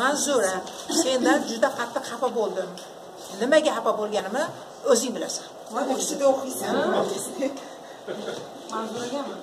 manzura sendan juda qattiq xafa bo'ldim. Nimaga xafa bo'lganimni o'zing bilasan. Man universitetda o'qiysan manzuragami?